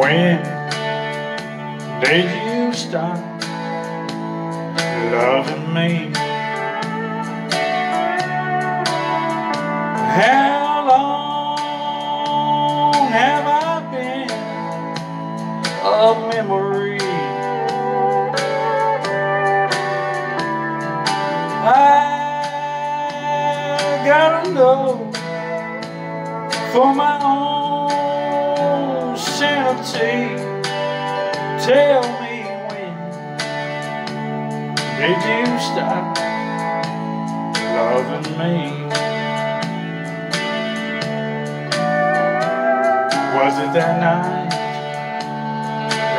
When did you stop loving me? How long have I been a memory? I gotta know for my own Tell me when did you stop loving me? Was it that night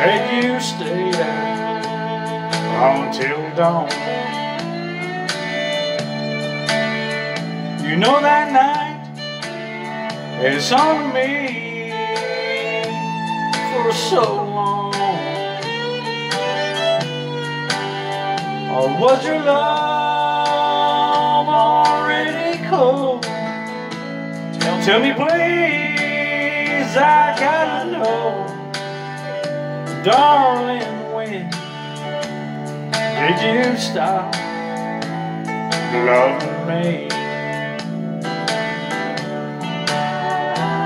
that you stayed out until dawn? You know that night it's on me so long. Or was your love already cold? Tell me please, I gotta know Darling, when did you stop loving me?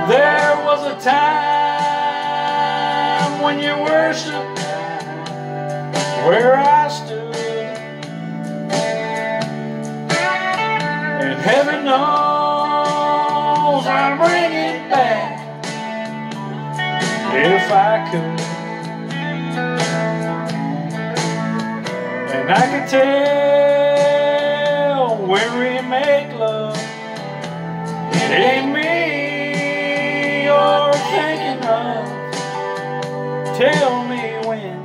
There was a time when you worshiped where I stood. And heaven knows I'd bring it back if I could. And I could tell when we make love. It ain't me Tell me when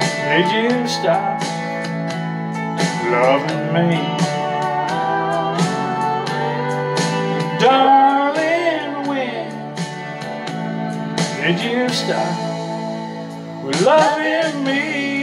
Did you stop loving me? Darling, when Did you stop loving me?